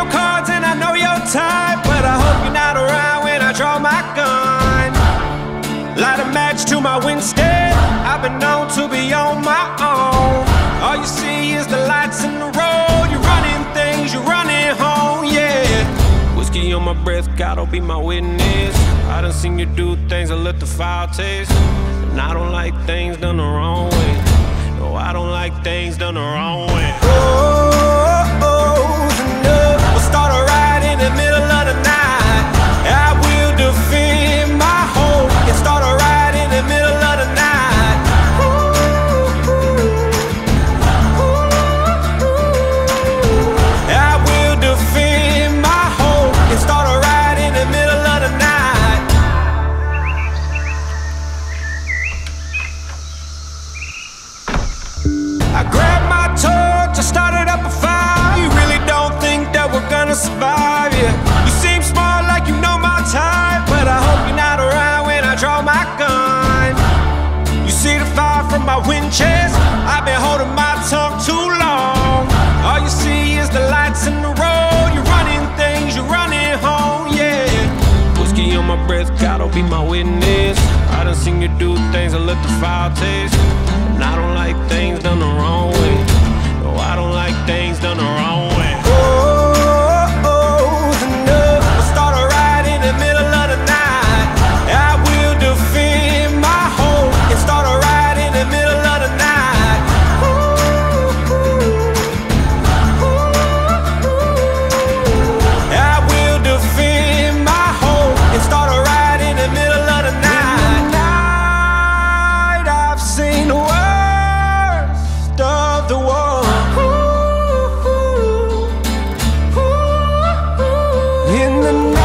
your cards and I know your type, but I hope you're not around when I draw my gun. Light a match to my windstand. I've been known to be on my own. All you see is the lights in the road. You're running things, you're running home, yeah. Whiskey on my breath, God'll be my witness. I done seen you do things that let the fire taste. And I don't like things done the wrong way. No, I don't like things done the wrong way. Gonna survive, yeah? You seem smart like you know my type, but I hope you're not around when I draw my gun. You see the fire from my wind chest. I've been holding my tongue too long. All you see is the lights in the road. You're running things, you're running home, yeah. Whiskey on my breath, God'll be my witness. I done seen you do things I let the fire taste. the night.